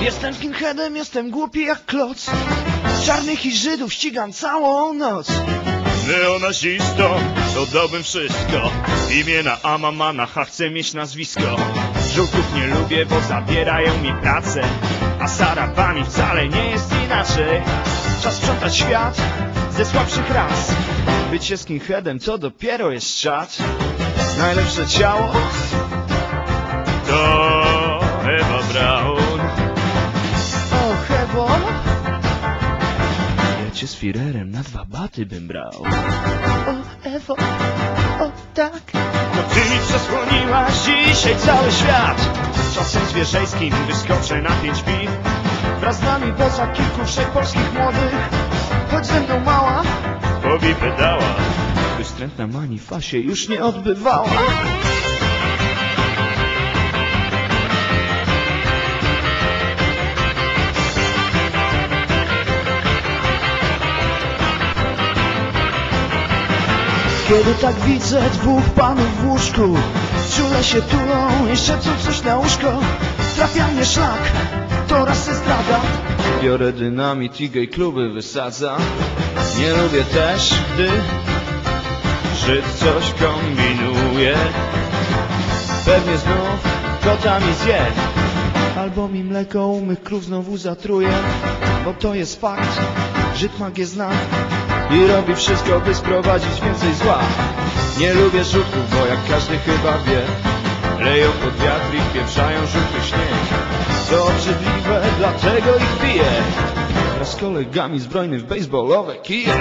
Jestem skinheadem, jestem głupi jak kloc. Czarnych i Żydów ścigam całą noc. Neonazistą oddałbym wszystko. Imię na Amamana, chcę mieć nazwisko. Żółków nie lubię, bo zabierają mi pracę. A z Arabami wcale nie jest inaczej. Czas sprzątać świat ze słabszych ras. Bycie skinheadem to dopiero jest czat Najlepsze ciało. To cię z Firerem na dwa baty bym brał. O Ewo, o tak. No ty mi przesłoniłaś dzisiaj cały świat. Czasem zwierzejskim wyskoczę na pięć piw Wraz z nami poza kilku trzech polskich młodych. Chodź ze mną mała. Bobby pedała By wstrętna manifa się już nie odbywała Kiedy tak widzę dwóch panów w łóżku Czule się tulą, jeszcze co coś na łóżko. Trafia mnie szlak, to raz jest zdrada. Biorę dynamit i gej kluby wysadza. Nie lubię też, gdy Żyd coś kombinuje. Pewnie znów kota mi zje. Albo mi mleko u mych krów znowu zatruje Bo to jest fakt, Żyd magię zna I robi wszystko, by sprowadzić więcej zła. Nie lubię żółtków, bo jak każdy chyba wie Leją pod wiatr i pieprzają żółty śnieg. To obrzydliwe, dlatego ich piję Wraz z kolegami zbrojny w baseballowe kije